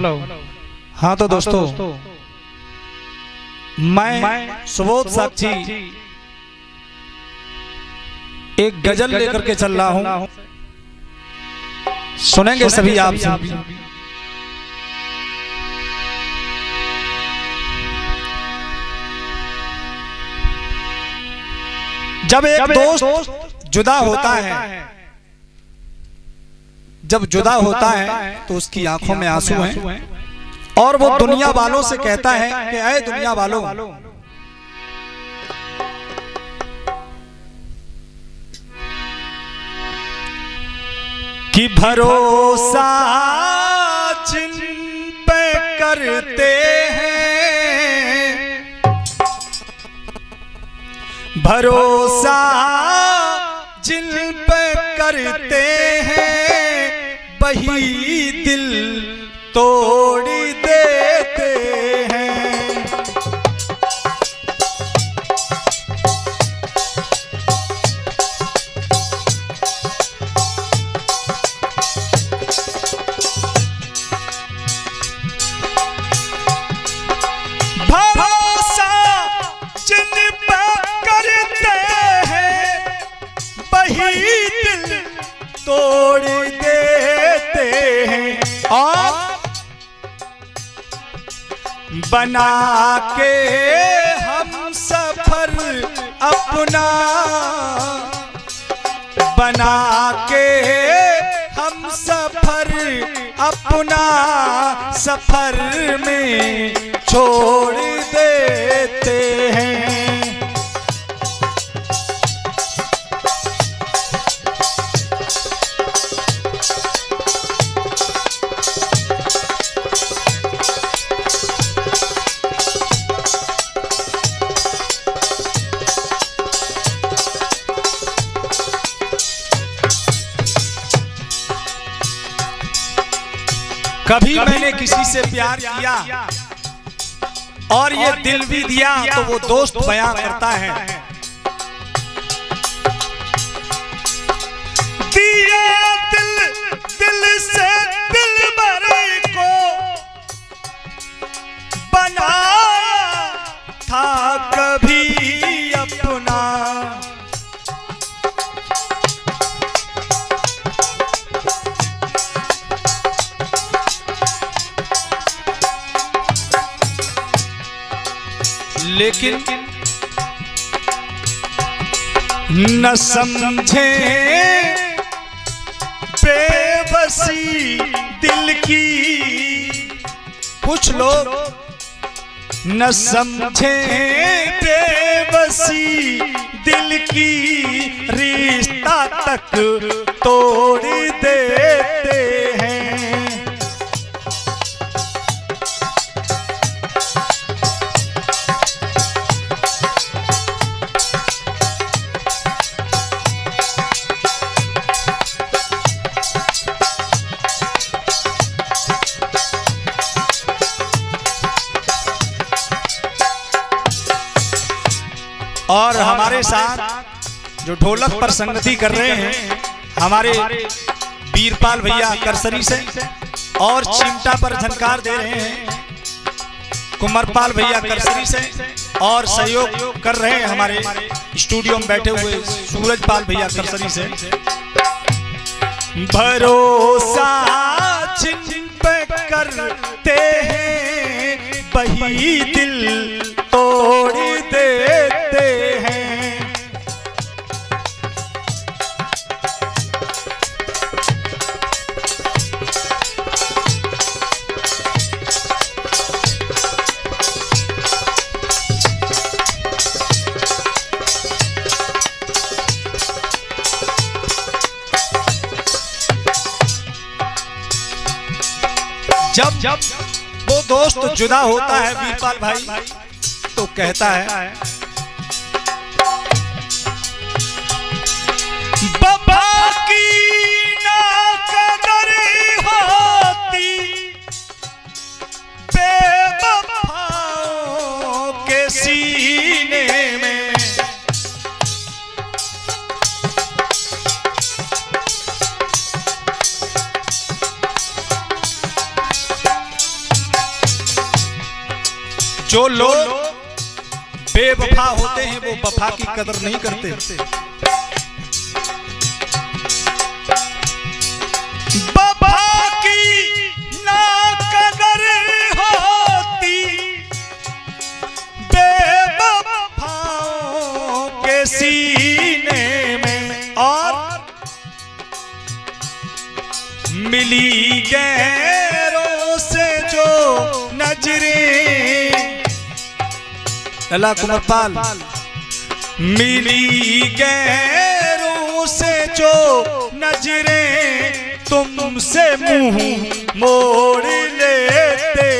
Hello हाँ तो दोस्तों मैं सुबोध साक्षी एक गज़ल लेकर के चल रहा हूँ। सुनेंगे सभी आप सब। जब एक दोस्त जुदा होता है जब जुदा होता है तो उसकी आँखों में आँसू हैं। और वो दुनिया वालों से कहता है कि अय दुनिया वालों। कि भरोसा जिन पे करते हैं भरोसा जिन पे करते हैं वही बना के हम सफ़र अपना बना के हम सफ़र अपना सफ़र में छोड़ देते हैं। कभी मैंने किसी से प्यार किया और ये दिल भी दिया तो वो दोस्त बयां करता है। दिया दिल दिल से दिल भरे को बनाया था कभी। लेकिन न समझे बेबसी दिल की। कुछ लोग न समझे बेबसी दिल की। रिश्ता तक तोड़ देते और हमारे साथ जो ढोलक पर संगति कर रहे हैं हमारे वीरपाल भैया करसरी से और चिमटा पर झनकार दे रहे हैं। कुमारपाल भैया करसरी से और सहयोग कर रहे हैं हमारे स्टूडियो में बैठे हुए सूरजपाल भैया करसरी से। भरोसा जिन पे करते हैं वही दिल जब जब वो दोस्त जुदा होता है वीरपाल भाई तो कहता है जो लोग बेवफा होते हैं वो वफा की कदर नहीं करते। वफा की ना कदर होती बेवफाओं के सीने में और मिली गैरों लला कुमार पाल। मिली गैरों से जो नज़रें तुमसे मुँह मोड़ लेते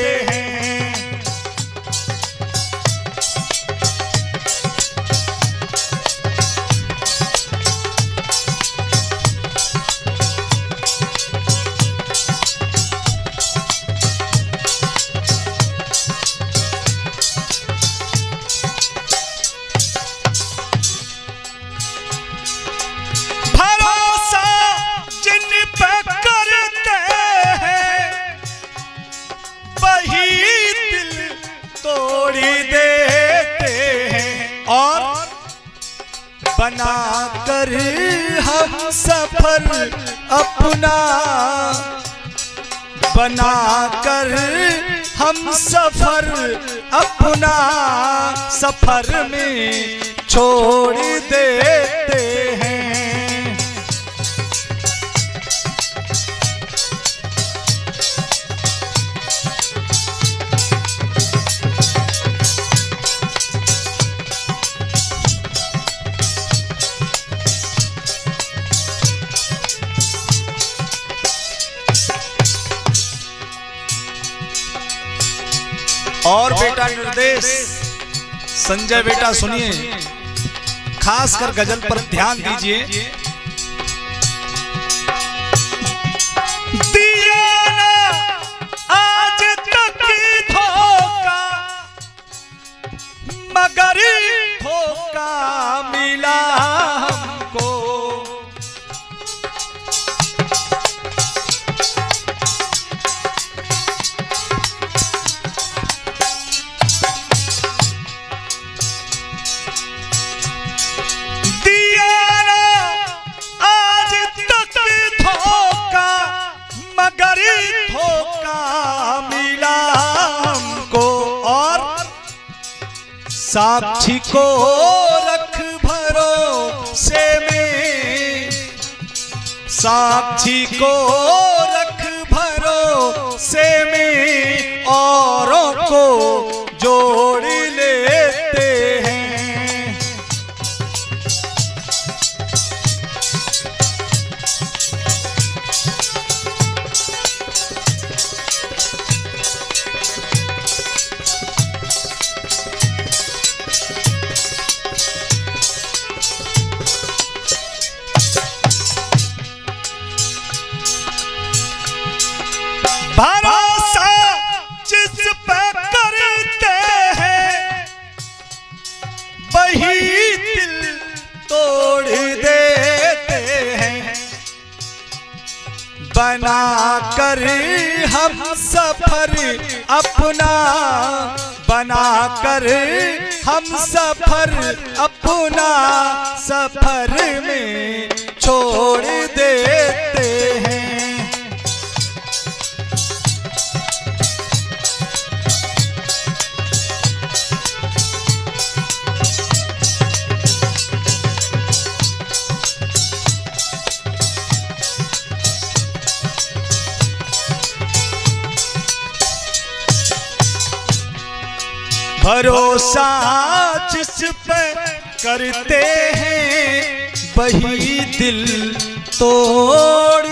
बना कर हम सफ़र अपना। बना कर हम सफ़र अपना। सफ़र में छोड़ देते बेटा निर्देश। संजय बेटा सुनिए। खासकर गज़ल पर ध्यान दीजिए। साक्षी को रख भरोसे में साक्षी को बना कर हम सफ़र अपना। बना कर हम सफ़र अपना। सफ़र में छोड़ देते भरोसा जिस पे करते हैं वही दिल तोड़